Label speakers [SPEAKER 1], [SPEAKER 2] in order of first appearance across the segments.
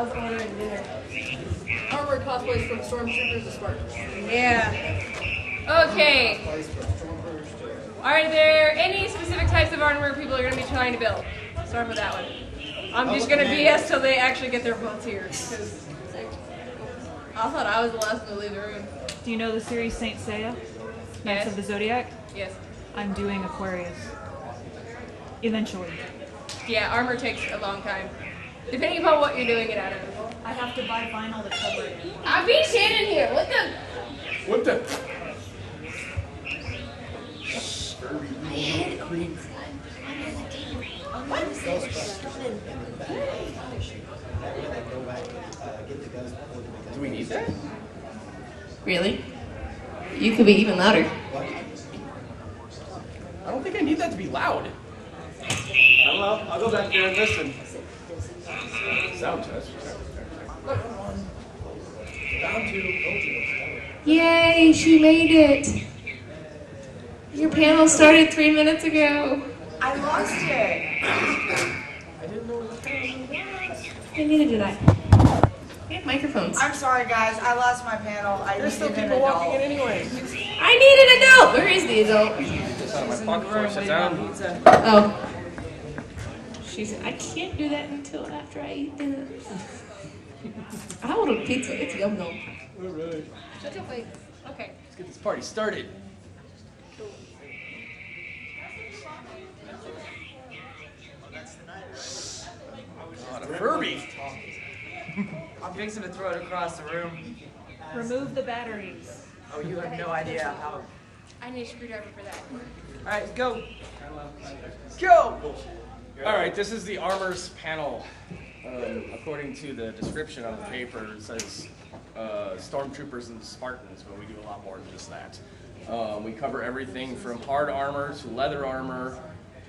[SPEAKER 1] I was ordering dinner. Armored cosplays from Stormtroopers to Spartans.
[SPEAKER 2] Yeah. Okay. Are there any specific types of armor people are going to be trying to build? Start with that one. I'm just going to BS till they actually get their butts here. I thought I was the last one to leave the room.
[SPEAKER 3] Do you know the series Saint Seiya? Knights
[SPEAKER 2] Yes.
[SPEAKER 3] of the Zodiac?
[SPEAKER 2] Yes.
[SPEAKER 3] I'm doing Aquarius. Eventually.
[SPEAKER 2] Yeah, armor takes a long time. Depending upon what you're doing it out of.
[SPEAKER 3] I have to buy vinyl to cover it.
[SPEAKER 2] I'm being Shannon here. What the?
[SPEAKER 4] What the? Do we need that?
[SPEAKER 1] Really? You could be even louder.
[SPEAKER 4] I don't think I need that to be loud.
[SPEAKER 5] Oh, well, I'll go back there and listen.
[SPEAKER 4] Sound test.
[SPEAKER 1] Yay, she made it. Your panel started three minutes ago.
[SPEAKER 6] I lost it.
[SPEAKER 4] I didn't know it was
[SPEAKER 1] And neither did I. We have microphones.
[SPEAKER 6] I'm sorry, guys. I lost my panel. I
[SPEAKER 4] There's still
[SPEAKER 6] needed an
[SPEAKER 4] people walking in
[SPEAKER 6] adult.
[SPEAKER 4] anyway.
[SPEAKER 1] I need an adult. Where is the adult?
[SPEAKER 4] Just out of my pocket sit down.
[SPEAKER 1] Oh. She said, I can't do that until after I eat dinner. I ordered pizza. It's yum yum.
[SPEAKER 2] Shut your face. Okay.
[SPEAKER 4] Let's get this party started. God, a Furby.
[SPEAKER 6] I'm fixing to throw it across the room.
[SPEAKER 3] Remove the batteries.
[SPEAKER 6] Oh, you have no idea how.
[SPEAKER 2] I need a screwdriver for that.
[SPEAKER 6] All right, go. Go.
[SPEAKER 4] All right, this is the armors panel. Um, according to the description on the paper, it says uh, stormtroopers and Spartans, but we do a lot more than just that. Um, we cover everything from hard armor to leather armor,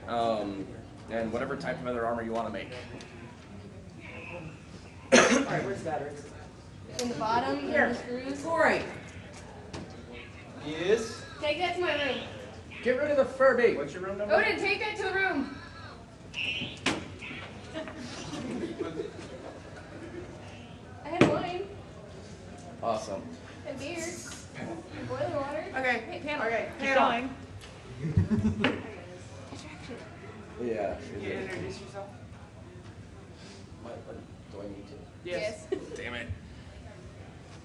[SPEAKER 4] um, and whatever type of other armor you want to make.
[SPEAKER 6] All right, where's the batteries?
[SPEAKER 2] In the bottom,
[SPEAKER 6] Here.
[SPEAKER 2] and the screws.
[SPEAKER 6] Corey.
[SPEAKER 5] Yes?
[SPEAKER 2] Take that to my room.
[SPEAKER 4] Get rid of the Furby.
[SPEAKER 5] What's your room number?
[SPEAKER 2] Odin, take that to the room. I had wine
[SPEAKER 4] Awesome.
[SPEAKER 2] and beer and boiling water.
[SPEAKER 6] Okay.
[SPEAKER 2] Hey, panel.
[SPEAKER 6] Okay.
[SPEAKER 3] Keep
[SPEAKER 6] Panel.
[SPEAKER 3] going.
[SPEAKER 4] Yeah.
[SPEAKER 6] You introduce yourself.
[SPEAKER 4] Do I need to?
[SPEAKER 2] Yes.
[SPEAKER 4] Damn it.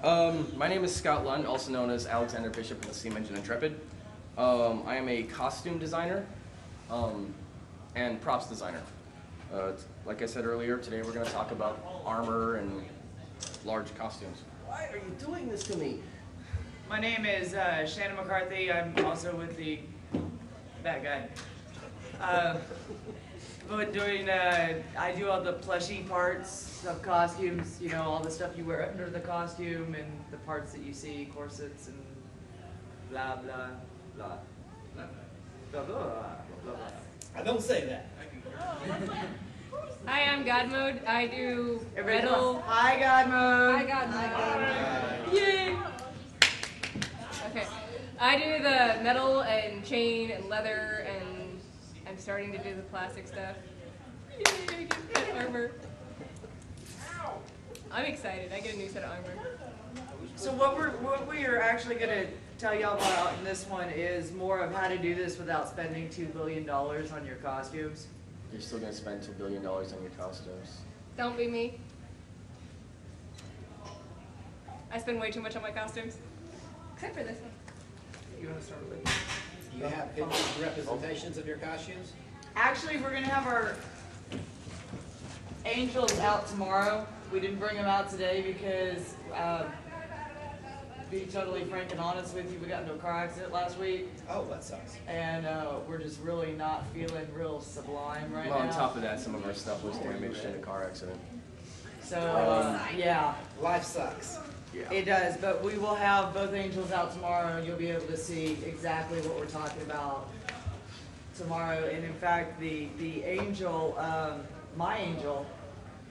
[SPEAKER 4] Um, my name is Scott Lund, also known as Alexander Bishop of the Steam Engine Intrepid. Um, I am a costume designer um, and props designer. Uh, like I said earlier, today we're going to talk about armor and large costumes. Why are you doing this to me?
[SPEAKER 6] My name is uh, Shannon McCarthy. I'm also with the that guy. Uh, but doing, uh, I do all the plushy parts of costumes. You know, all the stuff you wear under the costume and the parts that you see, corsets and blah blah blah blah blah blah blah. blah, blah.
[SPEAKER 5] I don't say that.
[SPEAKER 2] Hi, I'm God Mode. I do
[SPEAKER 6] Everybody come
[SPEAKER 2] metal.
[SPEAKER 6] on. Hi, God mode.
[SPEAKER 2] Hi, God Mode. Yay! Okay. I do the metal and chain and leather, and I'm starting to do the plastic stuff. Yay! I get that armor. I'm excited. I get a new set of armor.
[SPEAKER 6] So what we're what we are actually gonna tell y'all about in this one is more of how to do this without spending two billion dollars on your costumes.
[SPEAKER 4] You're still going to spend $2 billion on your costumes.
[SPEAKER 2] Don't be me. I spend way too much on my costumes. Except for this one.
[SPEAKER 6] You wanna start with?
[SPEAKER 7] Do you have pictures and representations of your costumes?
[SPEAKER 6] Actually, we're gonna have our angels out tomorrow. We didn't bring them out today because, uh, be totally frank and honest with you, we got into a car accident last week,
[SPEAKER 7] Oh, that sucks.
[SPEAKER 6] and uh, we're just really not feeling real sublime right
[SPEAKER 4] well,
[SPEAKER 6] now.
[SPEAKER 4] on top of that, some of our stuff was damaged in a car accident.
[SPEAKER 6] So uh, yeah.
[SPEAKER 7] Life sucks.
[SPEAKER 4] Yeah.
[SPEAKER 6] It does, but we will have both angels out tomorrow, and you'll be able to see exactly what we're talking about tomorrow. And in fact, the the angel, um, my angel,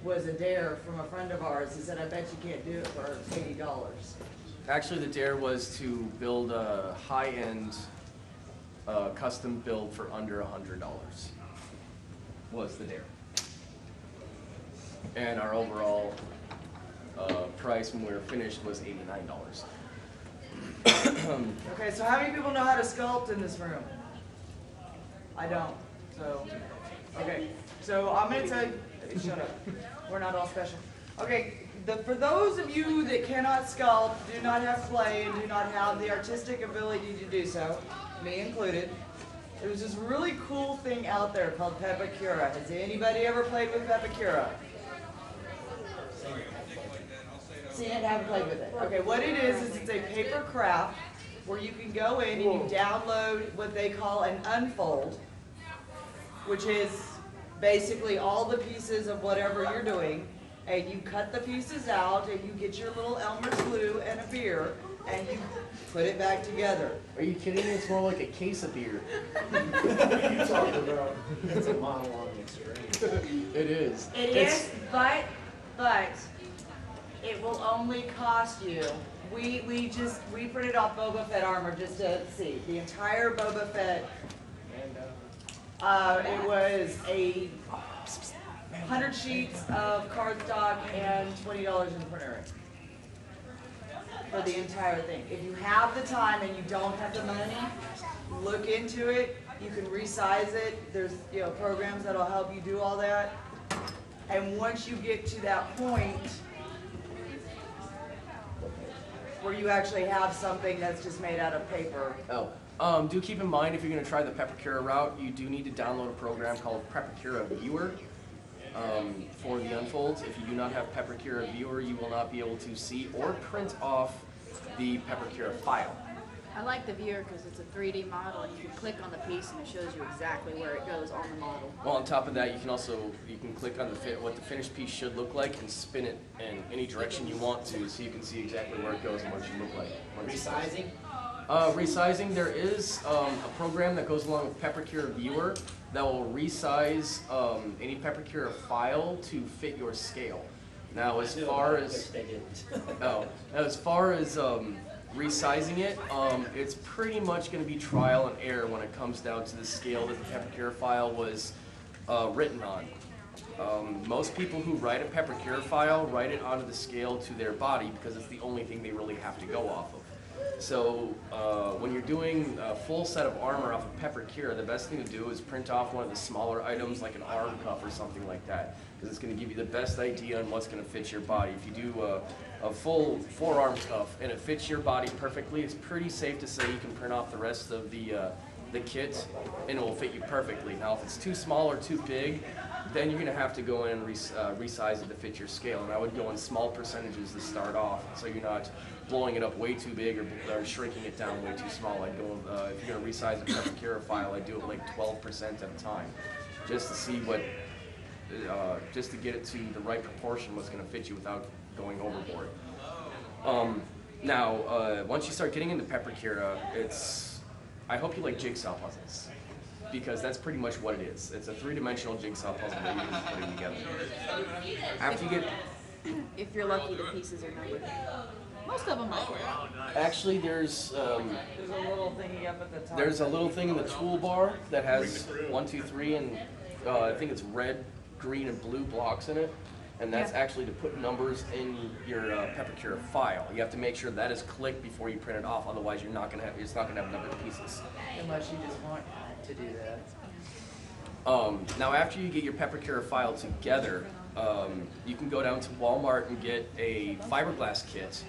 [SPEAKER 6] was a dare from a friend of ours. He said, "I bet you can't do it for eighty dollars."
[SPEAKER 4] Actually, the dare was to build a high-end uh, custom build for under a hundred dollars. Was the dare, and our overall uh, price when we were finished was eighty-nine dollars.
[SPEAKER 6] Okay, so how many people know how to sculpt in this room? I don't, so, okay, so I'm gonna tell you, shut up, we're not all special. Okay, the, for those of you that cannot sculpt, do not have clay, and do not have the artistic ability to do so, me included, there's this really cool thing out there called Pepakura. Has anybody ever played with Pepakura? Seen it, haven't played with it. Okay, what it is, is it's a paper craft where you can go in and you download what they call an unfold, which is basically all the pieces of whatever you're doing, and you cut the pieces out and you get your little Elmer's glue and a beer, and you put it back together.
[SPEAKER 4] Are you kidding? Me? It's more like a case of beer.
[SPEAKER 7] You talking about, it's a monologue experience.
[SPEAKER 4] It is.
[SPEAKER 6] It
[SPEAKER 4] It's-
[SPEAKER 6] is, but, but, it will only cost you, we, we just, we printed off Boba Fett armor just to see, the entire Boba Fett, uh, it was a hundred sheets of cardstock and twenty dollars in printer ink. For the entire thing. If you have the time and you don't have the money, look into it, you can resize it, there's, you know, programs that'll help you do all that. And once you get to that point where you actually have something that's just made out of paper,
[SPEAKER 4] Oh, um, do keep in mind if you're going to try the Pepakura route, you do need to download a program called Pepakura Viewer um, for the unfolds. If you do not have Pepakura Viewer, you will not be able to see or print off the Pepakura file.
[SPEAKER 8] I like the viewer because it's a 3D model and you can click on the piece and it shows you exactly where it goes on the model.
[SPEAKER 4] Well, on top of that, you can also you can click on the fit, what the finished piece should look like and spin it in any direction you want to, so you can see exactly where it goes and what it should look like.
[SPEAKER 7] Resizing?
[SPEAKER 4] Uh, resizing, there is um, a program that goes along with Pepakura Viewer that will resize um, any Pepakura file to fit your scale. Now, as far as oh, now as far as um, resizing it, um, it's pretty much going to be trial and error when it comes down to the scale that the Pepakura file was uh, written on. Um, most people who write a Pepakura file write it onto the scale to their body because it's the only thing they really have to go off of. So uh, when you're doing a full set of armor off of Pepakura, the best thing to do is print off one of the smaller items like an arm cuff or something like that, because it's going to give you the best idea on what's going to fit your body. If you do a, a full forearm cuff and it fits your body perfectly, it's pretty safe to say you can print off the rest of the uh, the kit and it will fit you perfectly. Now, if it's too small or too big, then you're going to have to go in and res- uh, resize it to fit your scale. And I would go in small percentages to start off, so you're not blowing it up way too big or, or shrinking it down way too small. I'd go, uh, if you're going to resize a Pepakura file, I'd do it like 12% at a time, just to see what, uh, just to get it to the right proportion, what's going to fit you without going overboard. Um, now, uh, once you start getting into Pepakura, it's, I hope you like jigsaw puzzles. Because that's pretty much what it is. It's a three-dimensional jigsaw puzzle that you're putting together. After you get,
[SPEAKER 8] If you're lucky, the pieces are numbered. Most of them are.
[SPEAKER 4] actually, there's um,
[SPEAKER 6] there's a little thingy up at the top.
[SPEAKER 4] there's a little thing in the toolbar that has one, two, three, and uh, I think it's red, green, and blue blocks in it. And that's actually to put numbers in your uh, Pepakura file. You have to make sure that is clicked before you print it off. Otherwise, you're not gonna have it's not gonna have numbered pieces.
[SPEAKER 6] Unless you just want to do that.
[SPEAKER 4] Um, now, after you get your Pepakura file together, um, you can go down to Walmart and get a fiberglass kit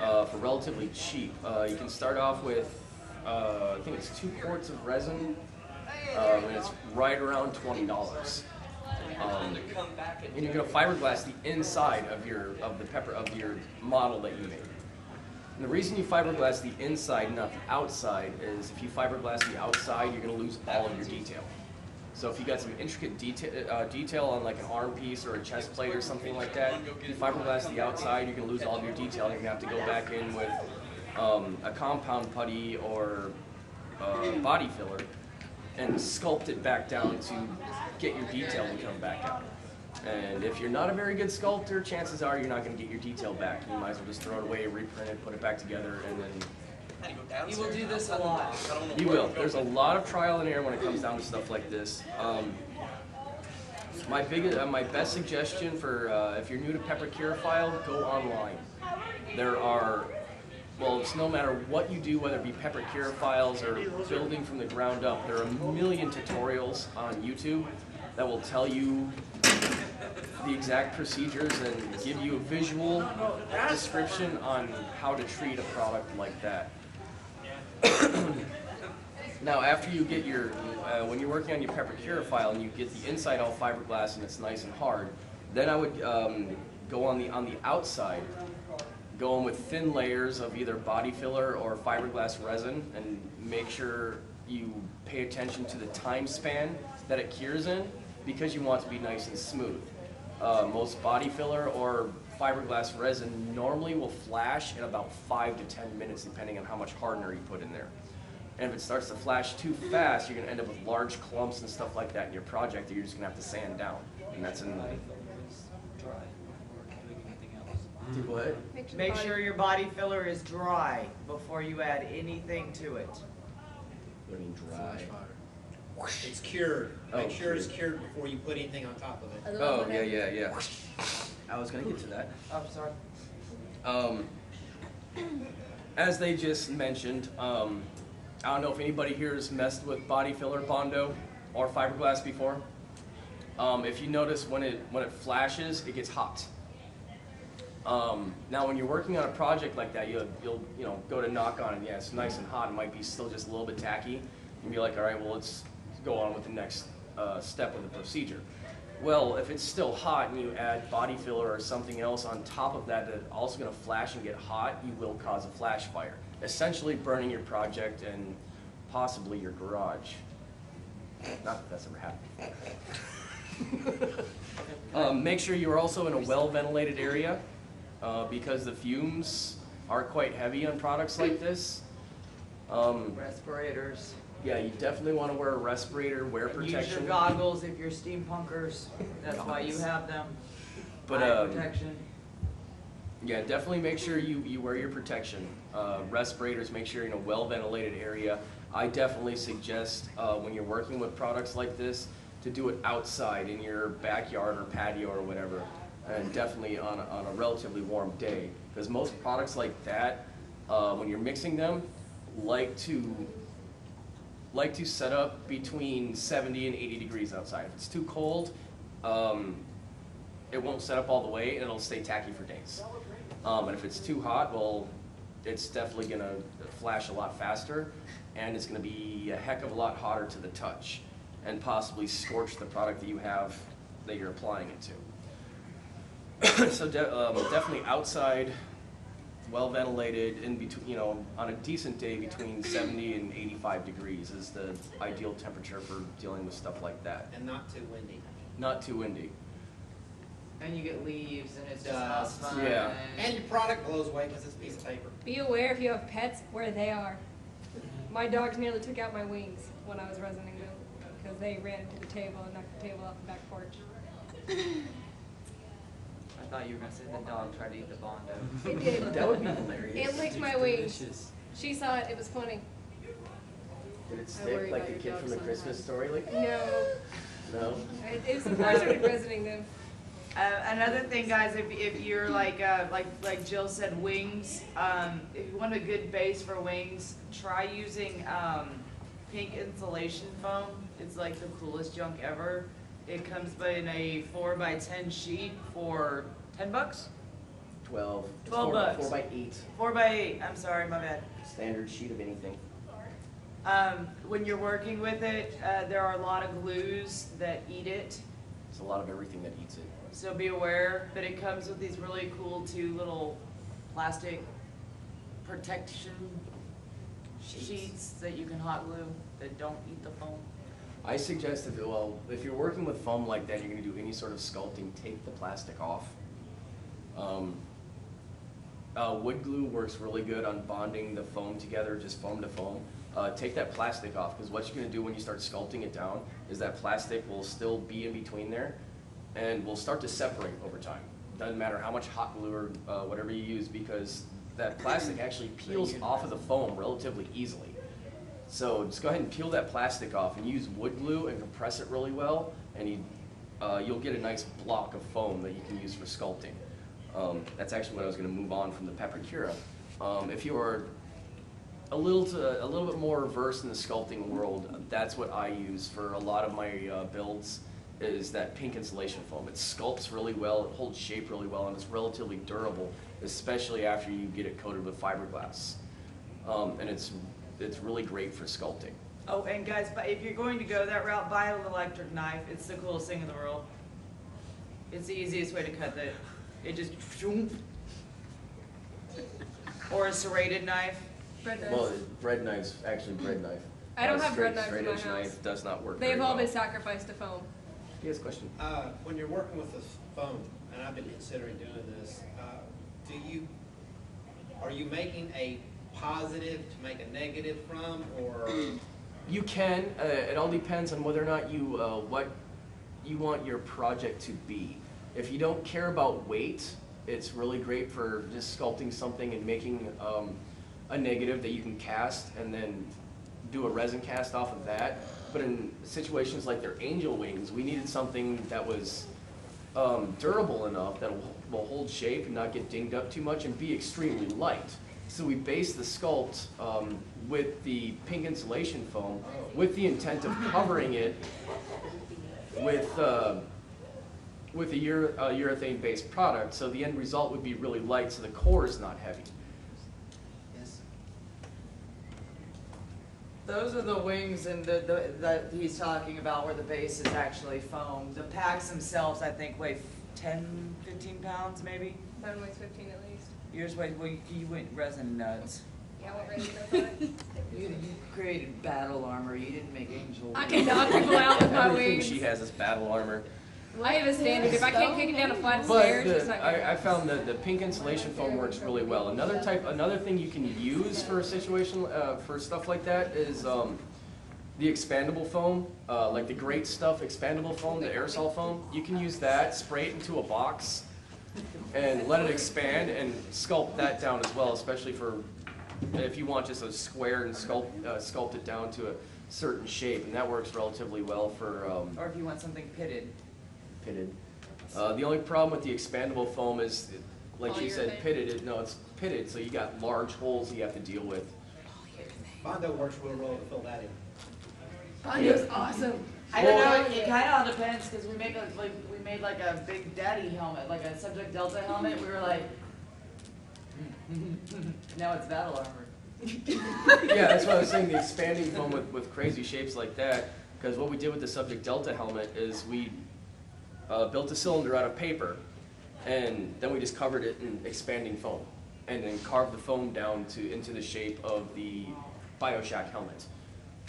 [SPEAKER 4] uh, for relatively cheap. Uh, you can start off with, uh, I think it's two quarts of resin, um, and it's right around twenty dollars. Um, and you're gonna fiberglass the inside of your of the pepper of your model that you made. And the reason you fiberglass the inside, not the outside, is if you fiberglass the outside, you're gonna lose all of your detail. So if you got some intricate detail, uh, detail on like an arm piece or a chest plate or something like that, you fiberglass the outside, you're gonna lose all of your detail. and gonna have to go back in with um, a compound putty or uh, body filler and sculpt it back down to get your detail to come back out. And if you're not a very good sculptor, chances are you're not going to get your detail back. You might as well just throw it away, reprint it, put it back together, and then
[SPEAKER 6] You will do this a lot.
[SPEAKER 4] you will. There's a lot of trial and error when it comes down to stuff like this. Um, My biggest, uh, my best suggestion for uh, if you're new to Pepper File, go online. There are, well, it's no matter what you do, whether it be Pepper Files or building from the ground up, there are a million tutorials on YouTube that will tell you the exact procedures and give you a visual description on how to treat a product like that. Now, after you get your, uh, when you're working on your Pepakura file and you get the inside all fiberglass and it's nice and hard, then I would um, go on the on the outside, go in with thin layers of either body filler or fiberglass resin, and make sure you pay attention to the time span that it cures in, because you want to be nice and smooth. Uh, most body filler or fiberglass resin normally will flash in about five to ten minutes, depending on how much hardener you put in there. And if it starts to flash too fast, you're gonna end up with large clumps and stuff like that in your project that you're just gonna have to sand down. And that's in Do what?
[SPEAKER 6] Make sure your body filler is dry before you add anything to it.
[SPEAKER 4] I mean dry.
[SPEAKER 7] It's cured.
[SPEAKER 4] Oh,
[SPEAKER 7] Make sure it's
[SPEAKER 4] cured.
[SPEAKER 7] cured before you put anything on top of it.
[SPEAKER 4] Oh, yeah, yeah, yeah. I was gonna get to that.
[SPEAKER 6] Oh, sorry.
[SPEAKER 4] Um, as they just mentioned, um, I don't know if anybody here has messed with body filler, Bondo, or fiberglass before. Um, if you notice when it when it flashes, it gets hot. Um, now, when you're working on a project like that, you'll, you'll you know go to knock on it. Yeah, it's nice and hot. It might be still just a little bit tacky. And be like, all right, well, let's go on with the next uh, step of the procedure. Well, if it's still hot and you add body filler or something else on top of that that's also going to flash and get hot, you will cause a flash fire, essentially burning your project and possibly your garage. Not that that's ever happened. um, make sure you're also in a well-ventilated area uh, because the fumes are quite heavy on products like this. Um,
[SPEAKER 6] Respirators.
[SPEAKER 4] Yeah, you definitely want to wear a respirator, wear
[SPEAKER 6] Use your
[SPEAKER 4] protection.
[SPEAKER 6] goggles if you're steampunkers. That's why you have them.
[SPEAKER 4] But,
[SPEAKER 6] Eye
[SPEAKER 4] um,
[SPEAKER 6] protection.
[SPEAKER 4] Yeah, definitely make sure you, you wear your protection. Uh, respirators, make sure you're in a well ventilated area. I definitely suggest uh, when you're working with products like this to do it outside in your backyard or patio or whatever. And definitely on a, on a relatively warm day. Because most products like that, uh, when you're mixing them, like to like to set up between 70 and 80 degrees outside. If it's too cold, um, it won't set up all the way and it'll stay tacky for days. Um, and if it's too hot, well, it's definitely gonna flash a lot faster and it's gonna be a heck of a lot hotter to the touch and possibly scorch the product that you have that you're applying it to. so de- um, definitely outside, well ventilated, in between, you know, on a decent day between 70 and 85 degrees is the ideal temperature for dealing with stuff like that.
[SPEAKER 7] And not too windy.
[SPEAKER 4] Not too windy.
[SPEAKER 6] And you get leaves and it's just not fun.
[SPEAKER 4] Yeah.
[SPEAKER 7] And your product blows away because it's a piece of paper.
[SPEAKER 2] Be aware if you have pets where they are. My dogs nearly took out my wings when I was resining them because they ran to the table and knocked the table off the back porch.
[SPEAKER 9] I thought you were gonna say the dog tried to eat the bondo.
[SPEAKER 2] It did.
[SPEAKER 4] That would be hilarious.
[SPEAKER 2] It licked my wings. She saw it. It was funny.
[SPEAKER 4] Did it
[SPEAKER 2] I worry
[SPEAKER 4] stick like
[SPEAKER 2] about
[SPEAKER 4] the
[SPEAKER 2] your
[SPEAKER 4] kid
[SPEAKER 2] dog
[SPEAKER 4] from the Christmas
[SPEAKER 2] sometimes.
[SPEAKER 4] story? Like,
[SPEAKER 2] No,
[SPEAKER 4] no?
[SPEAKER 2] it, it was before I started resining them.
[SPEAKER 6] Uh, another thing, guys, if, if you're like uh, like like Jill said, wings. Um, if you want a good base for wings, try using um, pink insulation foam. It's like the coolest junk ever. It comes in a four by ten sheet for ten bucks.
[SPEAKER 4] 12. It's
[SPEAKER 6] 12
[SPEAKER 4] four,
[SPEAKER 6] bucks.
[SPEAKER 4] Four by eight.
[SPEAKER 6] Four by eight. I'm sorry, my bad.
[SPEAKER 4] Standard sheet of anything.
[SPEAKER 6] Um, when you're working with it, uh, there are a lot of glues that eat it.
[SPEAKER 4] It's a lot of everything that eats it.
[SPEAKER 6] So be aware, but it comes with these really cool two little plastic protection sheets that you can hot glue that don't eat the foam.
[SPEAKER 4] I suggest if, well, if you're working with foam like that, you're gonna do any sort of sculpting, take the plastic off. Um, uh, wood glue works really good on bonding the foam together, just foam to foam. Uh, take that plastic off, because what you're gonna do when you start sculpting it down is that plastic will still be in between there and will start to separate over time. Doesn't matter how much hot glue or uh, whatever you use, because that plastic actually peels off of the foam relatively easily. So just go ahead and peel that plastic off and use wood glue and compress it really well, and you uh, you'll get a nice block of foam that you can use for sculpting. Um, that's actually what I was going to move on from the Pepakura. Um, if you are a little to, a little bit more versed in the sculpting world, that's what I use for a lot of my uh, builds. Is that pink insulation foam? It sculpts really well, it holds shape really well, and it's relatively durable, especially after you get it coated with fiberglass. Um, and it's it's really great for sculpting.
[SPEAKER 6] Oh, and guys, if you're going to go that route, buy an electric knife. It's the coolest thing in the world. It's the easiest way to cut it. It just. Or a serrated knife.
[SPEAKER 2] Bread knives.
[SPEAKER 4] Well, bread knives, actually bread knife.
[SPEAKER 2] I don't
[SPEAKER 4] Uh,
[SPEAKER 2] have bread
[SPEAKER 4] straight-
[SPEAKER 2] knives in my
[SPEAKER 4] straight edge
[SPEAKER 2] house.
[SPEAKER 4] knife does not work
[SPEAKER 2] They've
[SPEAKER 4] very
[SPEAKER 2] all
[SPEAKER 4] well.
[SPEAKER 2] been sacrificed to foam.
[SPEAKER 4] He has a question.
[SPEAKER 7] Uh, when you're working with the phone, and I've been considering doing this, uh, do you, are you making a positive to make a negative from, or?
[SPEAKER 4] You can. Uh, it all depends on whether or not you uh, what you want your project to be. If you don't care about weight, it's really great for just sculpting something and making um, a negative that you can cast and then do a resin cast off of that. But in situations like their angel wings, we needed something that was um, durable enough that will, hold shape and not get dinged up too much and be extremely light. So we based the sculpt um, with the pink insulation foam with the intent of covering it with, uh, with a ure, uh, urethane-based product. So the end result would be really light, so the core is not heavy. Yes.
[SPEAKER 6] Those are the wings and the, the, that he's talking about where the base is actually foam. The packs themselves, I think, weigh 10, 15 pounds maybe.
[SPEAKER 2] Mine weighs 15 at least.
[SPEAKER 6] Yours weigh, well, you, you went resin nuts.
[SPEAKER 2] Yeah, what resin is on?
[SPEAKER 6] You, you created battle armor, you didn't make angel.
[SPEAKER 2] I can knock people out with my
[SPEAKER 4] Everything
[SPEAKER 2] wings.
[SPEAKER 4] she has is battle armor.
[SPEAKER 2] I have a standard. If I can't kick it down a flight of
[SPEAKER 4] But
[SPEAKER 2] stairs, it's
[SPEAKER 4] the,
[SPEAKER 2] not gonna
[SPEAKER 4] I, I found that the pink insulation foam works really well. Another type, another thing you can use for a situation, uh, for stuff like that is, um, the expandable foam, uh, like the great stuff expandable foam, the aerosol foam. You can use that, spray it into a box, and let it expand and sculpt that down as well, especially for if you want just a square and sculpt, uh, sculpt it down to a certain shape, and that works relatively well for, um,
[SPEAKER 6] Or if you want something pitted.
[SPEAKER 4] Pitted. Uh, the only problem with the expandable foam is, like you said,
[SPEAKER 2] Polyurethane?
[SPEAKER 4] pitted, it, no, it's pitted, so you got large holes you have to deal with.
[SPEAKER 7] Bondo works real well to fill that in.
[SPEAKER 2] Bondo's awesome.
[SPEAKER 6] I don't know, it kinda all depends, cause we make a, like, we made like a big daddy helmet, like a Subject Delta helmet, we were like, now it's battle armor.
[SPEAKER 4] Yeah, that's what I was saying, the expanding foam with, with crazy shapes like that, because what we did with the Subject Delta helmet is we uh, built a cylinder out of paper, and then we just covered it in expanding foam, and then carved the foam down to, into the shape of the Bioshock helmet.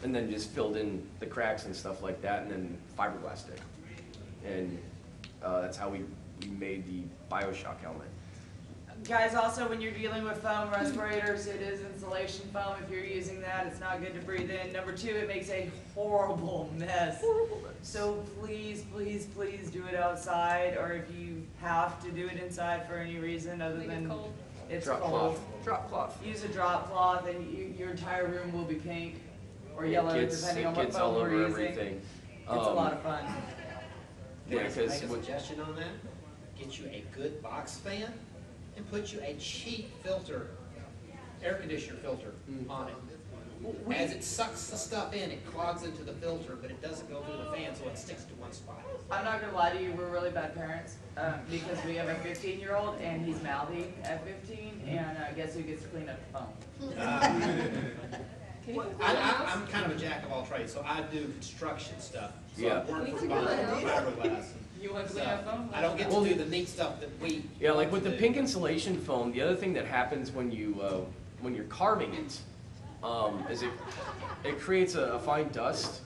[SPEAKER 4] And then just filled in the cracks and stuff like that, and then fiberglassed it. And uh, that's how we, we made the Bioshock helmet.
[SPEAKER 6] Guys, also when you're dealing with foam respirators, it is insulation foam. If you're using that, it's not good to breathe in. Number two, it makes a horrible mess. So please, please, please do it outside, or if you have to do it inside for any reason other
[SPEAKER 2] Make it
[SPEAKER 6] than
[SPEAKER 2] cold.
[SPEAKER 6] it's
[SPEAKER 4] Drop
[SPEAKER 6] cold.
[SPEAKER 4] cloth. Drop cloth.
[SPEAKER 6] Use a drop cloth, and you, your entire room will be pink or yellow,
[SPEAKER 4] It gets,
[SPEAKER 6] depending
[SPEAKER 4] it
[SPEAKER 6] on what
[SPEAKER 4] gets all
[SPEAKER 6] foam
[SPEAKER 4] over
[SPEAKER 6] we're using.
[SPEAKER 4] everything.
[SPEAKER 6] It's a
[SPEAKER 4] Um,
[SPEAKER 6] lot of fun.
[SPEAKER 4] Yeah,
[SPEAKER 7] Make
[SPEAKER 4] because
[SPEAKER 7] a suggestion on that, get you a good box fan and put you a cheap filter, air conditioner filter
[SPEAKER 4] Mm.
[SPEAKER 7] on it. As it sucks the stuff in, it clogs into the filter, but it doesn't go through the fan, so it sticks to one spot.
[SPEAKER 6] I'm not gonna lie to you, we're really bad parents, um, because we have a fifteen year old and he's mouthy at fifteen, and uh, guess who gets to clean up the phone?
[SPEAKER 7] Uh, I, I, I'm kind of a jack of all trades, so I do construction stuff. So
[SPEAKER 4] Yeah.
[SPEAKER 7] I work for Bondo fiberglass.
[SPEAKER 6] You want to clean up phone?
[SPEAKER 7] I don't get to do the neat stuff that we.
[SPEAKER 4] Yeah, like with the
[SPEAKER 7] do.
[SPEAKER 4] pink insulation foam, the other thing that happens when you uh, when you're carving it um, is it it creates a, a fine dust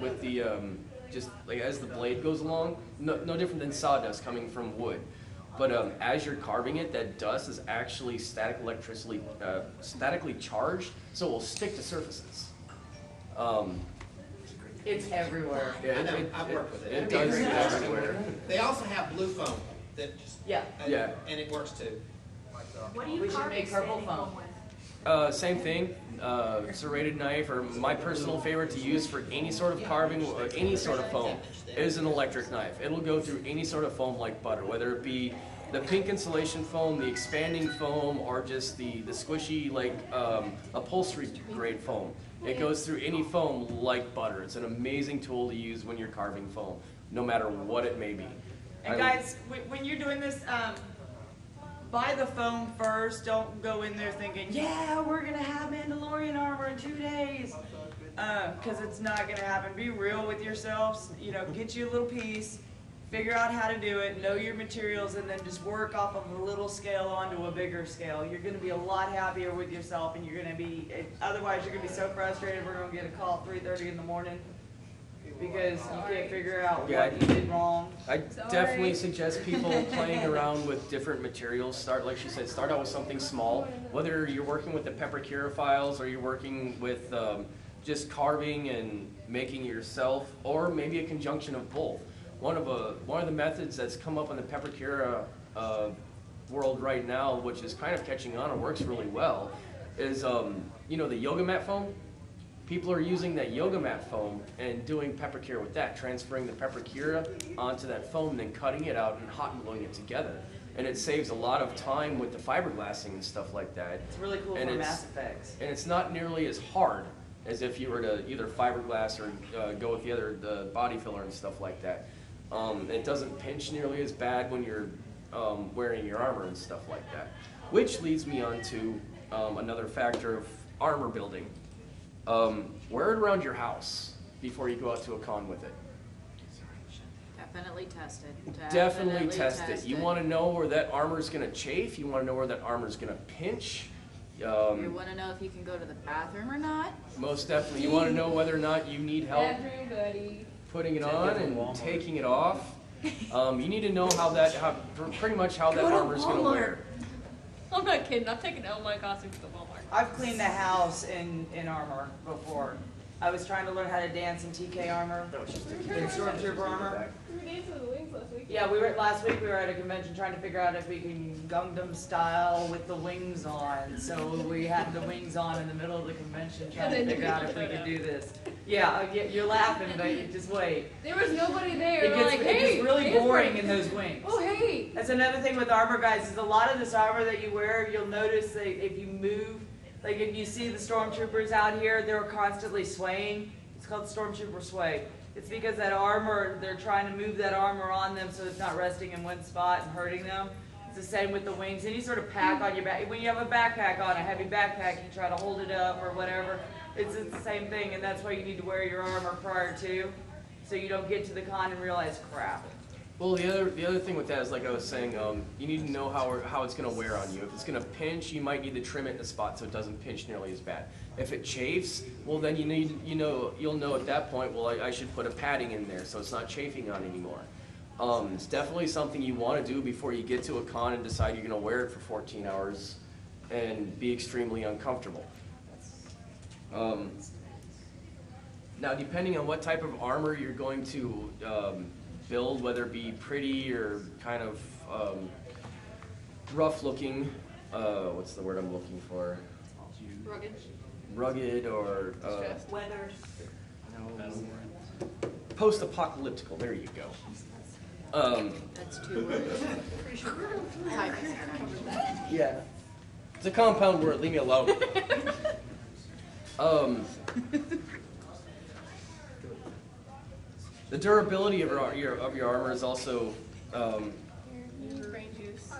[SPEAKER 4] with the um, just like as the blade goes along. No, no different than sawdust coming from wood. But um, as you're carving it, that dust is actually static electricity, uh, statically charged, so it will stick to surfaces. Um,
[SPEAKER 6] It's everywhere.
[SPEAKER 4] yeah,
[SPEAKER 7] I
[SPEAKER 4] it,
[SPEAKER 7] know,
[SPEAKER 4] it,
[SPEAKER 7] I've worked with it.
[SPEAKER 4] It does get everywhere.
[SPEAKER 7] They also have blue foam that just.
[SPEAKER 6] Yeah.
[SPEAKER 4] Yeah.
[SPEAKER 7] And it works too.
[SPEAKER 3] What do you
[SPEAKER 6] We should
[SPEAKER 3] carve
[SPEAKER 6] make purple
[SPEAKER 3] expanding
[SPEAKER 6] foam.
[SPEAKER 3] foam with?
[SPEAKER 4] Uh, same thing. Uh, serrated knife, or my personal favorite to use for any sort of carving or any sort of foam, is an electric knife. It'll go through any sort of foam like butter, whether it be the pink insulation foam, the expanding foam, or just the, the squishy like um, upholstery grade foam. It goes through any foam like butter. It's an amazing tool to use when you're carving foam, no matter what it may be.
[SPEAKER 6] And
[SPEAKER 4] I-
[SPEAKER 6] guys, when you're doing this, um, buy the foam first. Don't go in there thinking, yeah, we're gonna have Mandalorian armor in two days. Because it's not gonna happen. Be real with yourselves. You know, get you a little piece, figure out how to do it, know your materials, and then just work off of a little scale onto a bigger scale. You're gonna be a lot happier with yourself, and you're gonna be. Otherwise, you're gonna be so frustrated. We're gonna get a call at 3:30 in the morning because you can't figure out
[SPEAKER 4] Yeah.
[SPEAKER 6] what you did wrong.
[SPEAKER 4] I
[SPEAKER 2] Sorry.
[SPEAKER 4] definitely suggest people playing around with different materials. Start, like she said, start out with something small. Whether you're working with the Pepakura files or you're working with um, just carving and making yourself, or maybe a conjunction of both. One of a one of the methods that's come up in the Pepakura uh, world right now, which is kind of catching on and works really well, is um, you know the yoga mat foam. People are using that yoga mat foam and doing Pepakura with that, transferring the Pepakura onto that foam, then cutting it out and hot gluing it together. And it saves a lot of time with the fiberglassing and stuff like that.
[SPEAKER 6] It's really cool
[SPEAKER 4] And
[SPEAKER 6] for
[SPEAKER 4] it's-
[SPEAKER 6] Mass Effects.
[SPEAKER 4] And it's not nearly as hard as if you were to either fiberglass or uh, go with the other, the body filler and stuff like that. Um, it doesn't pinch nearly as bad when you're um, wearing your armor and stuff like that. Which leads me on to um, another factor of armor building. Um, wear it around your house before you go out to a con with it.
[SPEAKER 8] Definitely test it.
[SPEAKER 4] Definitely test it. You want to know where that armor is going to chafe. You want to know where that armor is going to pinch.
[SPEAKER 8] You
[SPEAKER 4] Um,
[SPEAKER 8] want to know if you can go to the bathroom or not.
[SPEAKER 4] most definitely, you want to know whether or not you need help
[SPEAKER 2] Bathroom buddy.
[SPEAKER 4] Putting it on and
[SPEAKER 5] Walmart.
[SPEAKER 4] taking it off. Um, you need to know how that, how, pretty much how that
[SPEAKER 2] Go to
[SPEAKER 4] armor's going to
[SPEAKER 2] Walmart.
[SPEAKER 4] wear.
[SPEAKER 2] I'm not kidding. I'm taking all my costumes to the Walmart.
[SPEAKER 6] I've cleaned the house in, in armor before. I was trying to learn how to dance in TK armor, in stormtrooper armor. Yeah, we were, last week we were at a convention trying to figure out if we can Gangnam style with the wings on. So we had the wings on in the middle of the convention trying to figure out if we could do this. Yeah, uh, yeah, you're laughing, but you just wait.
[SPEAKER 2] There was nobody there.
[SPEAKER 6] It
[SPEAKER 2] We're
[SPEAKER 6] gets,
[SPEAKER 2] like,
[SPEAKER 6] it
[SPEAKER 2] hey,
[SPEAKER 6] gets really
[SPEAKER 2] dance
[SPEAKER 6] boring in those wings.
[SPEAKER 2] Oh, hey.
[SPEAKER 6] That's another thing with armor, guys, is a lot of this armor that you wear, you'll notice that if you move, like if you see the stormtroopers out here, they're constantly swaying. It's called stormtrooper sway. It's because that armor, they're trying to move that armor on them so it's not resting in one spot and hurting them. It's the same with the wings. Any sort of pack on your back, when you have a backpack on, a heavy backpack, you try to hold it up or whatever. It's, the same thing, and that's why you need to wear your armor prior to, so you don't get to the con and realize, crap,
[SPEAKER 4] Well, the other the other thing with that is, like I was saying, um, you need to know how how it's going to wear on you. If it's going to pinch, you might need to trim it in a spot so it doesn't pinch nearly as bad. If it chafes, well then you need you know you'll know at that point. Well, I, I should put a padding in there so it's not chafing on anymore. Um, it's definitely something you want to do before you get to a con and decide you're going to wear it for 14 hours and be extremely uncomfortable. Um, now, depending on what type of armor you're going to um, build, whether it be pretty or kind of um, rough looking, uh, what's the word I'm looking for?
[SPEAKER 8] Rugged.
[SPEAKER 4] Rugged or uh,
[SPEAKER 8] Weathered.
[SPEAKER 4] Post-apocalyptic. there you go. Um,
[SPEAKER 8] That's two words. Type.
[SPEAKER 4] yeah. It's a compound word, leave me alone. um, the durability of your, your, of your armor is also um,
[SPEAKER 2] Brain juice.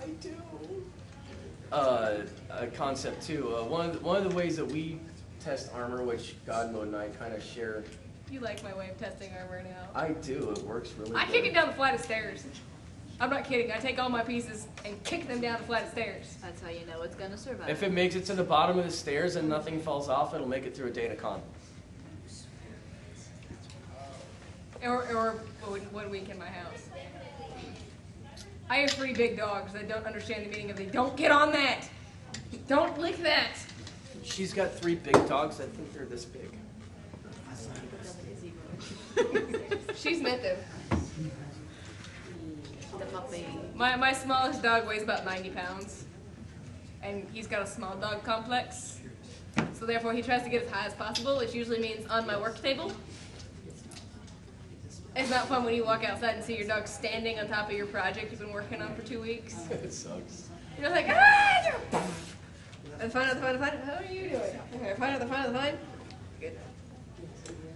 [SPEAKER 4] uh, a concept too. Uh, one, of the, one of the ways that we test armor, which God mode and I kind of share,
[SPEAKER 2] You like my way of testing armor now.
[SPEAKER 4] I do. It works really
[SPEAKER 2] I
[SPEAKER 4] good.
[SPEAKER 2] kick it down the flight of stairs. I'm not kidding. I take all my pieces and kick them down the flight of stairs.
[SPEAKER 8] That's how you know it's gonna survive.
[SPEAKER 4] If it makes it to the bottom of the stairs and nothing falls off, it'll make it through a data con.
[SPEAKER 2] Or, or one- one week in my house. I have three big dogs that don't understand the meaning of they don't get on that. Don't lick that.
[SPEAKER 4] She's got three big dogs. I think they're this big.
[SPEAKER 2] She's met them.
[SPEAKER 8] The puppy.
[SPEAKER 2] My, my smallest dog weighs about 90 pounds. And he's got a small dog complex. So therefore, he tries to get as high as possible, which usually means on my work table. It's not fun when you walk outside and see your dog standing on top of your project you've been working on for two weeks.
[SPEAKER 4] it sucks.
[SPEAKER 2] You're like, ah! And fine, fine, fine. How are you doing? Okay, fine, fine, fine. Good.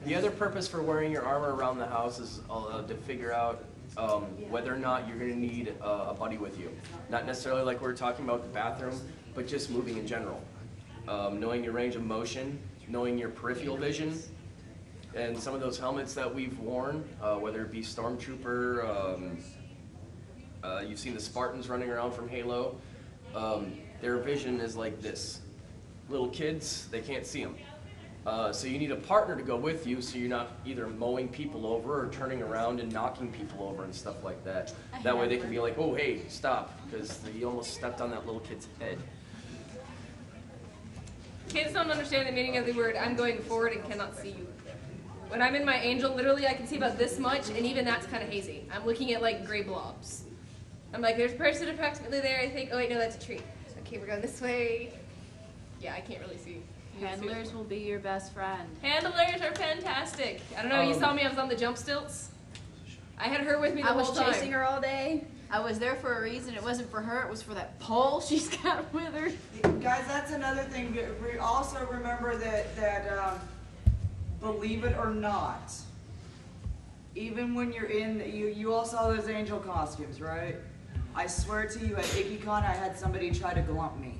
[SPEAKER 4] The other purpose for wearing your armor around the house is uh, to figure out um, whether or not you're going to need uh, a buddy with you. Not necessarily like we are talking about the bathroom, but just moving in general. Um, knowing your range of motion, knowing your peripheral vision, and some of those helmets that we've worn, uh, whether it be Stormtrooper, um, uh, you've seen the Spartans running around from Halo, um, their vision is like this. Little kids, they can't see them. Uh, so you need a partner to go with you so you're not either mowing people over or turning around and knocking people over and stuff like that. That way they can be like, oh, hey, stop, because you almost stepped on that little kid's head.
[SPEAKER 2] Kids don't understand the meaning of the word I'm going forward and cannot see you. When I'm in my angel, literally I can see about this much, and even that's kind of hazy. I'm looking at like gray blobs. I'm like, there's a person approximately there. I think, oh wait, no, that's a tree. Okay, we're going this way. Yeah, I can't really see. You can see
[SPEAKER 8] Handlers will be your best friend.
[SPEAKER 2] Handlers are fantastic. I don't know. you
[SPEAKER 4] Um,
[SPEAKER 2] saw me. I was on the jump stilts. I had her with me the
[SPEAKER 8] I was
[SPEAKER 2] whole time.
[SPEAKER 8] chasing her all day. I was there for a reason. It wasn't for her. It was for that pole she's got with her.
[SPEAKER 6] Guys, that's another thing. We also remember that that um, believe it or not, even when you're in, you you all saw those angel costumes, right? I swear to you, at Ikkicon, I had somebody try to glump me.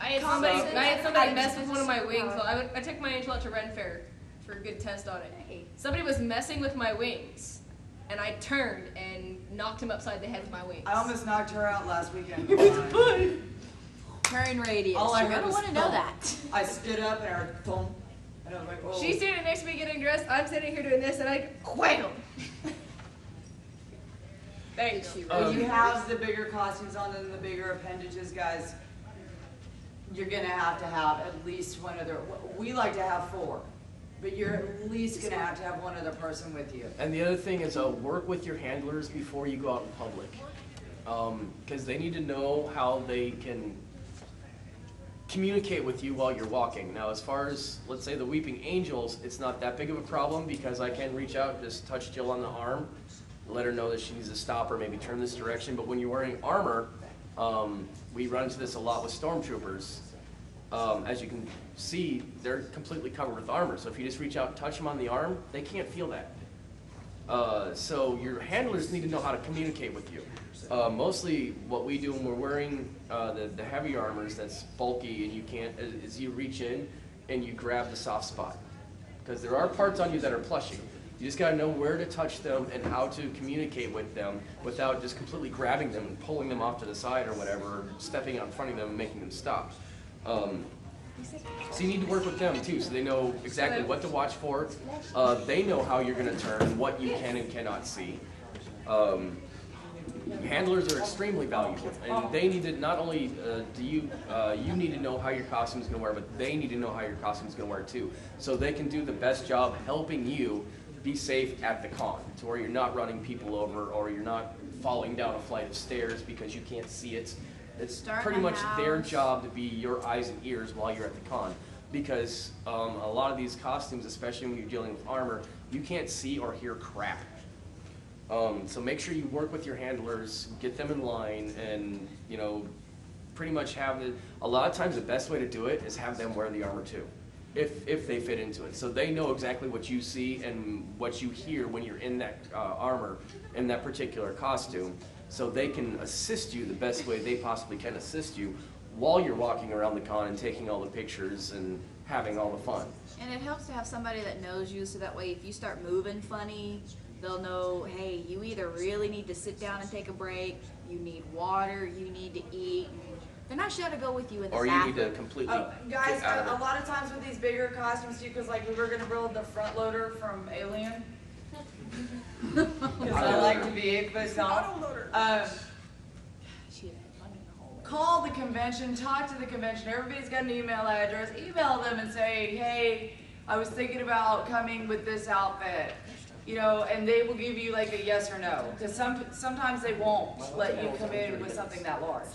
[SPEAKER 2] I had somebody, I had somebody mess with one of my wings. So I, would, I took my angel out to Ren Fair for a good test on it. Somebody was messing with my wings, and I turned and knocked him upside the head with my wings.
[SPEAKER 6] I almost knocked her out last weekend.
[SPEAKER 8] Turn radius.
[SPEAKER 6] All I
[SPEAKER 8] You're
[SPEAKER 6] heard
[SPEAKER 8] gonna
[SPEAKER 6] was
[SPEAKER 8] want to know
[SPEAKER 6] thump.
[SPEAKER 8] that.
[SPEAKER 6] I stood up and I heard thump, and I was like, oh.
[SPEAKER 2] She's standing next to me getting dressed. I'm sitting here doing this, and I wham. Thank you go.
[SPEAKER 6] When
[SPEAKER 4] Um,
[SPEAKER 6] you have the bigger costumes on and the bigger appendages, guys, you're gonna have to have at least one other. We like to have four, but you're at least gonna have to have one other person with you.
[SPEAKER 4] And the other thing is, uh, work with your handlers before you go out in public, because they need to know how they can communicate with you while you're walking. Now, as far as let's say the weeping angels, it's not that big of a problem because I can reach out, and just touch Jill on the arm, let her know that she needs to stop or maybe turn this direction. But when you're wearing armor, um, we run into this a lot with stormtroopers. Um, as you can see, they're completely covered with armor. So if you just reach out and touch them on the arm, they can't feel that. Uh, so your handlers need to know how to communicate with you. Uh, mostly what we do when we're wearing uh, the, the heavy armors that's bulky and you can't, is, you reach in and you grab the soft spot. Because there are parts on you that are plushy. You just gotta know where to touch them and how to communicate with them without just completely grabbing them and pulling them off to the side or whatever, stepping out in front of them and making them stop. Um, so you need to work with them too, so they know exactly what to watch for. Uh, they know how you're gonna turn, what you can and cannot see. Um, handlers are extremely valuable, and they need to not only uh, do you uh, you need to know how your costume is gonna wear, but they need to know how your costume is gonna wear too, so they can do the best job helping you be safe at the con, to where you're not running people over or you're not falling down a flight of stairs because you can't see it. It's
[SPEAKER 8] Start
[SPEAKER 4] pretty
[SPEAKER 8] the
[SPEAKER 4] much their job to be your eyes and ears while you're at the con. Because um, a lot of these costumes, especially when you're dealing with armor, you can't see or hear crap. Um, so make sure you work with your handlers, get them in line, and you know, pretty much have it. A lot of times, the best way to do it is have them wear the armor too, if if they fit into it. So they know exactly what you see and what you hear when you're in that uh, armor, in that particular costume. So they can assist you the best way they possibly can assist you while you're walking around the con and taking all the pictures and having all the fun.
[SPEAKER 8] And it helps to have somebody that knows you so that way if you start moving funny, they'll know, hey, you either really need to sit down and take a break, you need water, you need to eat. They're not sure to go with you in the
[SPEAKER 4] Or you need to completely
[SPEAKER 6] Oh, guys,
[SPEAKER 4] get out of
[SPEAKER 6] a, a
[SPEAKER 4] it.
[SPEAKER 6] lot of times with these bigger costumes too, because like we were gonna build the front loader from Alien. Because I like to be eight foot tall. Um, call the convention, talk to the convention. Everybody's got an email address. Email them and say, hey, I was thinking about coming with this outfit. You know, and they will give you like a yes or no. Because some sometimes they won't let you come in with something that large.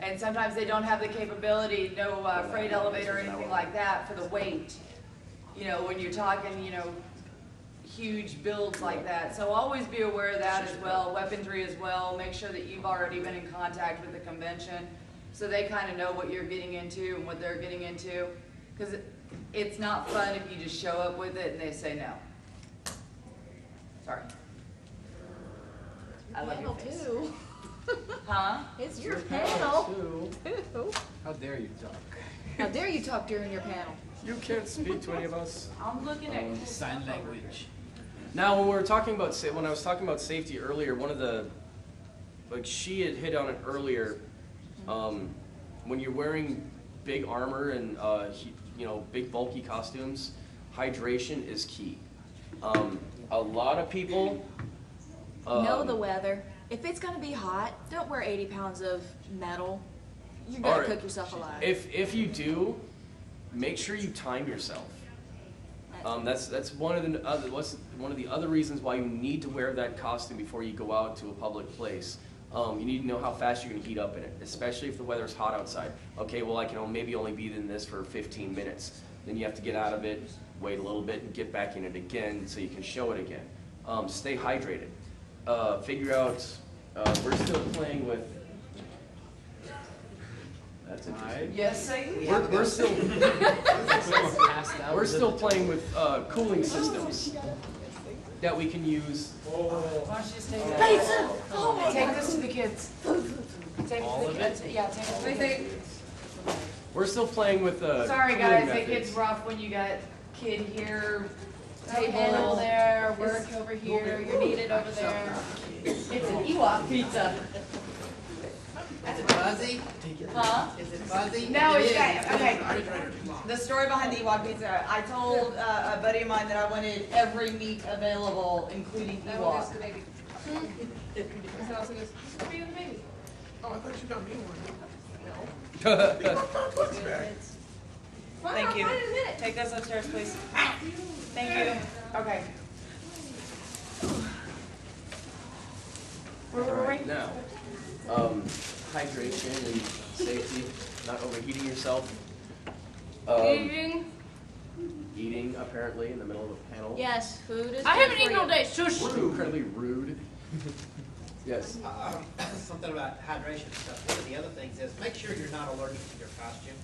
[SPEAKER 6] And sometimes they don't have the capability, no uh, freight elevator or anything like that for the weight. You know, when you're talking, you know, huge builds like that. So always be aware of that as well, weaponry as well. Make sure that you've already been in contact with the convention so they kind of know what you're getting into and what they're getting into. Because it's not fun if you just show up with it and they say no. Sorry. I love your face.
[SPEAKER 8] too.
[SPEAKER 6] Huh?
[SPEAKER 8] It's your panel.
[SPEAKER 4] How dare you talk?
[SPEAKER 8] How dare you talk during your panel?
[SPEAKER 4] You can't speak to any of us.
[SPEAKER 6] I'm looking at.
[SPEAKER 4] Um,
[SPEAKER 5] Sign language.
[SPEAKER 4] Now, when we were talking about sa- when I was talking about safety earlier, one of the like she had hit on it earlier. Um, when you're wearing big armor and uh, you know big bulky costumes, hydration is key. Um, a lot of people
[SPEAKER 8] know
[SPEAKER 4] um,
[SPEAKER 8] the weather. If it's gonna be hot, don't wear 80 pounds of metal. You're gonna
[SPEAKER 4] Alright.
[SPEAKER 8] cook yourself alive.
[SPEAKER 4] If if you do, make sure you time yourself. Um, that's that's one of the other what's one of the other reasons why you need to wear that costume before you go out to a public place. Um, you need to know how fast you're gonna heat up in it, especially if the weather's hot outside. Okay, well I can o- maybe only be in this for 15 minutes. Then you have to get out of it, wait a little bit, and get back in it again so you can show it again. Um, stay hydrated. Uh, figure out. Uh, we're still playing with. That's interesting.
[SPEAKER 6] Yes, Satan?
[SPEAKER 4] We're, we're still we're still playing with uh, cooling systems that we can use.
[SPEAKER 6] Why don't you just take that?
[SPEAKER 8] Oh
[SPEAKER 6] Take this to the kids. Take it to the kids. Yeah, take it to the kids.
[SPEAKER 4] We're still playing with the
[SPEAKER 6] Sorry,
[SPEAKER 4] cooling
[SPEAKER 6] guys, it
[SPEAKER 4] methods.
[SPEAKER 6] gets rough when you got kid here,
[SPEAKER 8] Table
[SPEAKER 6] table there, work over here, you're needed over there. It's an Ewok pizza.
[SPEAKER 7] Is it fuzzy?
[SPEAKER 6] Huh?
[SPEAKER 7] Is it fuzzy?
[SPEAKER 6] No,
[SPEAKER 7] It
[SPEAKER 6] it's
[SPEAKER 7] is.
[SPEAKER 6] got, okay.
[SPEAKER 10] The story behind the Ewok pizza, I told uh, a buddy of mine that I wanted every meat available, including
[SPEAKER 2] That one goes
[SPEAKER 10] Ewok.
[SPEAKER 2] to the baby. This also goes for you and the baby. Fine,
[SPEAKER 10] Thank
[SPEAKER 2] I'll
[SPEAKER 10] you.
[SPEAKER 2] got find it in a minute.
[SPEAKER 10] Take those upstairs, please. Thank you.
[SPEAKER 6] Okay. Where
[SPEAKER 4] All
[SPEAKER 6] were we?
[SPEAKER 4] now, um, hydration and safety, not overheating yourself. Um,
[SPEAKER 2] Eating.
[SPEAKER 4] eating apparently in the middle of a panel.
[SPEAKER 8] Yes, food is.
[SPEAKER 2] I haven't eaten all day. Shush.
[SPEAKER 4] Incredibly rude. yes.
[SPEAKER 7] Uh, Something about hydration stuff. One of the other things is, make sure you're not allergic to your costume.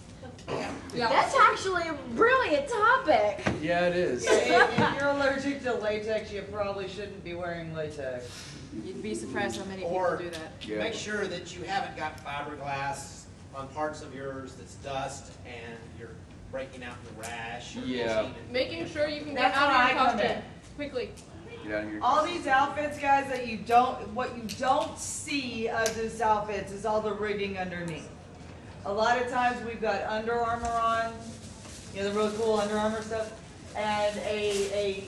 [SPEAKER 2] Yeah.
[SPEAKER 8] That's actually a brilliant topic.
[SPEAKER 4] Yeah, it is.
[SPEAKER 10] If if you're allergic to latex, you probably shouldn't be wearing latex.
[SPEAKER 8] You'd be surprised how many people do that.
[SPEAKER 4] Yeah.
[SPEAKER 7] make sure that you haven't got fiberglass on parts of yours that's dust and you're breaking out in the rash.
[SPEAKER 4] Yeah.
[SPEAKER 2] Making sure you can get
[SPEAKER 10] That's
[SPEAKER 2] out of your
[SPEAKER 10] I come
[SPEAKER 2] costume
[SPEAKER 10] in.
[SPEAKER 2] quickly.
[SPEAKER 4] Get out of here.
[SPEAKER 10] All these outfits, guys, that you don't, what you don't see of these outfits is all the rigging underneath. A lot of times we've got Under Armour on, you know, the real cool Under Armour stuff, and a, a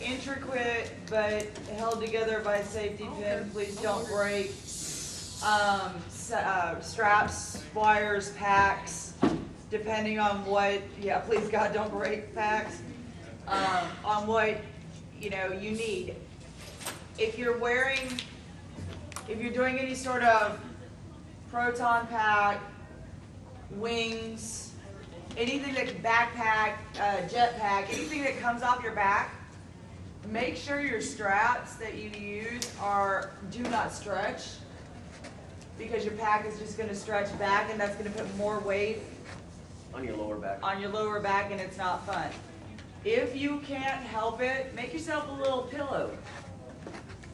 [SPEAKER 10] intricate but held together by safety pin, please don't break. Um, uh, straps, wires, packs, depending on what, yeah, please God, don't break packs. Um, on what, you know, you need. If you're wearing, if you're doing any sort of proton pack, wings, anything that backpack, uh, jetpack, anything that comes off your back, make sure your straps that you use are do not stretch because your pack is just going to stretch back and that's going to put more weight
[SPEAKER 4] On your lower back.
[SPEAKER 10] on your lower back and it's not fun. If you can't help it, make yourself a little pillow.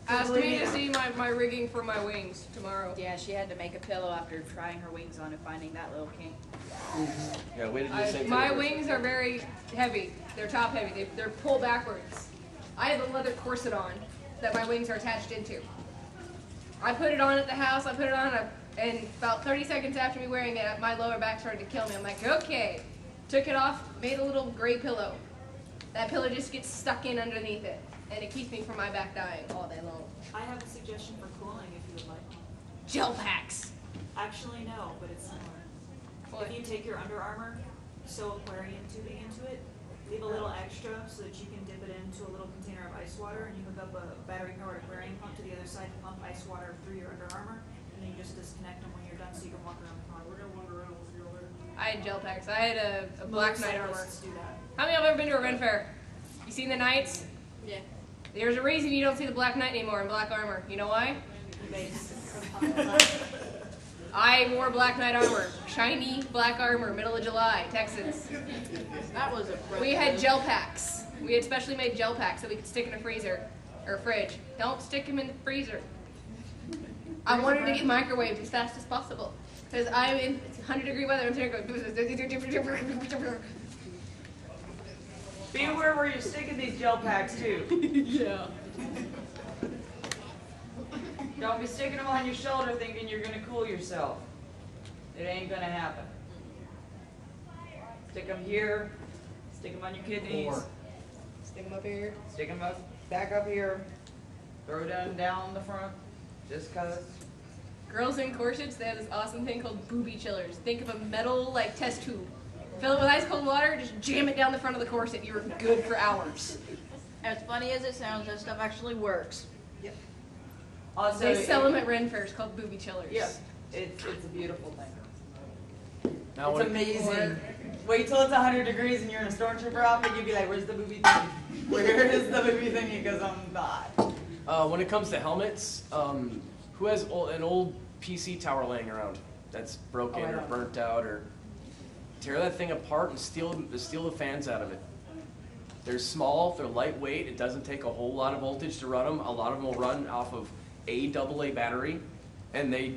[SPEAKER 2] Asked me to see my, my rigging for my wings tomorrow.
[SPEAKER 8] Yeah, she had to make a pillow after trying her wings on and finding that little kink. Mm-hmm.
[SPEAKER 4] Yeah, way to do the
[SPEAKER 2] I,
[SPEAKER 4] same
[SPEAKER 2] my
[SPEAKER 4] thing.
[SPEAKER 2] wings are very heavy. They're top heavy. They, they're pull backwards. I have a leather corset on that my wings are attached into. I put it on at the house. I put it on, I, and about 30 seconds after me wearing it, my lower back started to kill me. I'm like, okay. Took it off, made a little gray pillow. That pillow just gets stuck in underneath it, and it keeps me from my back dying all day long.
[SPEAKER 3] I have a suggestion for cooling if you would like.
[SPEAKER 2] Gel packs.
[SPEAKER 3] Actually, no, but it's similar.
[SPEAKER 2] What?
[SPEAKER 3] If you take your Under Armour, sew aquarium tubing into it, leave a little oh. extra so that you can dip it into a little container of ice water and you hook up a battery powered aquarium pump to the other side to pump ice water through your Under Armour and then you just disconnect them when you're done so you can walk around the car. We're gonna wander around, we'll see you later.
[SPEAKER 2] I had gel packs. I had a, a black knight armor.
[SPEAKER 3] Do that.
[SPEAKER 2] How many of you have ever been to a Ren Fair? You seen the knights?
[SPEAKER 8] Yeah.
[SPEAKER 2] There's a reason you don't see the Black Knight anymore in black armor. You know why? I wore Black Knight armor. Shiny black armor, middle of July, Texas.
[SPEAKER 8] That was a.
[SPEAKER 2] We had gel packs. We had specially made gel packs that we could stick in a freezer or fridge. Don't stick them in the freezer. I wanted to get microwaved as fast as possible because I'm in 100 degree weather. I'm sitting there going.
[SPEAKER 10] Be aware where you're sticking these gel packs too.
[SPEAKER 2] yeah.
[SPEAKER 10] Don't be sticking them on your shoulder thinking you're gonna cool yourself. It ain't gonna happen. Stick them here, stick them on your kidneys, Four.
[SPEAKER 2] Stick them up here.
[SPEAKER 10] stick them up, back up here, throw them down the front, just cause.
[SPEAKER 2] Girls in corsets, they have this awesome thing called booby chillers. Think of a metal like test tube. Fill it with ice cold water, just jam it down the front of the corset. You're good for hours.
[SPEAKER 8] As funny as it sounds, that stuff actually works. Yep.
[SPEAKER 10] Also,
[SPEAKER 2] They sell
[SPEAKER 10] it-
[SPEAKER 2] them at Ren Fairs called booby chillers.
[SPEAKER 10] Yeah, it's, it's a beautiful thing.
[SPEAKER 4] Now,
[SPEAKER 10] It's
[SPEAKER 4] when,
[SPEAKER 10] amazing. Wait till it's hundred degrees and you're in a stormtrooper outfit, you'd be like, where's the booby thing? Where is the booby thingy? Because I'm not.
[SPEAKER 4] uh, when it comes to helmets, um, who has ol- an old PC tower laying around that's broken
[SPEAKER 10] Oh,
[SPEAKER 4] or
[SPEAKER 10] don't.
[SPEAKER 4] burnt out or tear that thing apart and steal steal the fans out of it. They're small, they're lightweight. It doesn't take a whole lot of voltage to run them. A lot of them will run off of a double A battery, and they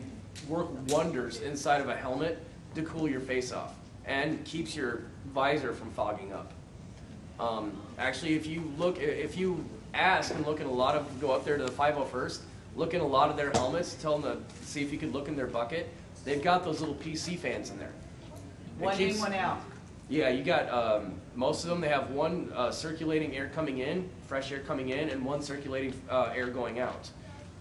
[SPEAKER 4] work wonders inside of a helmet to cool your face off and keeps your visor from fogging up. Um, actually, if you look, if you ask and look in a lot of, go up there to the 501st, look in a lot of their helmets, tell them to see if you could look in their bucket. They've got those little PC fans in there. It
[SPEAKER 10] One in, one out.
[SPEAKER 4] yeah, you got um, most of them. They have one uh, circulating air coming in, fresh air coming in, and one circulating uh, air going out.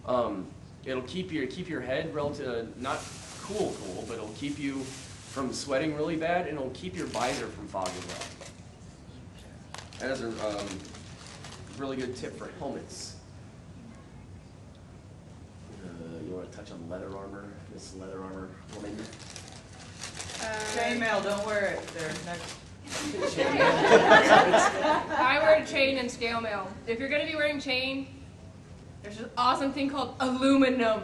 [SPEAKER 4] Um, it'll keep your keep your head relative not cool, cool, but it'll keep you from sweating really bad, and it'll keep your visor from fogging up. That is a um, really good tip for helmets. Uh, you want to touch on leather armor? This leather armor woman.
[SPEAKER 10] Chainmail, don't wear it. There, next.
[SPEAKER 2] I wear a chain and scale mail. If you're gonna be wearing chain, there's an awesome thing called aluminum.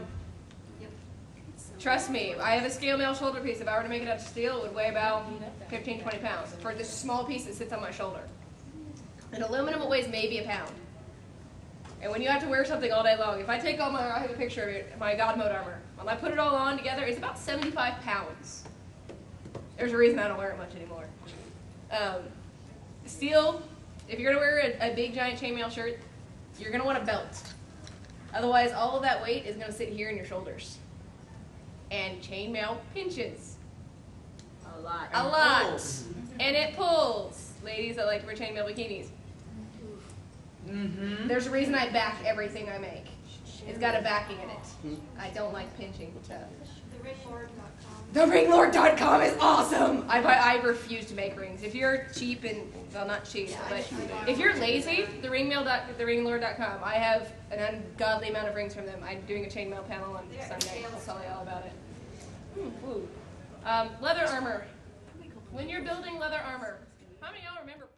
[SPEAKER 2] Trust me, I have a scale mail shoulder piece. If I were to make it out of steel, it would weigh about 15, 20 pounds for this small piece that sits on my shoulder. And aluminum weighs maybe a pound. And when you have to wear something all day long, if I take all my, I have a picture of it, my God mode armor. When I put it all on together, it's about 75 pounds. There's a reason I don't wear it much anymore. Um, steel, if you're gonna wear a, a big giant chainmail shirt, you're gonna want a belt. Otherwise, all of that weight is gonna sit here in your shoulders. And chainmail pinches
[SPEAKER 8] A lot.
[SPEAKER 2] a lot, and it pulls. Ladies that like to wear chainmail bikinis.
[SPEAKER 10] Mm-hmm.
[SPEAKER 2] There's a reason I back everything I make. It's got a backing in it. I don't like pinching stuff. TheRinglord.com is awesome. I buy, I refuse to make rings. If you're cheap and well, not cheap, but if you're lazy, the ringmail dot theringlord.com. I have an ungodly amount of rings from them. I'm doing a chainmail panel on Sunday. I'll tell you all about it. Ooh. Um, leather armor. When you're building leather armor, how many of y'all remember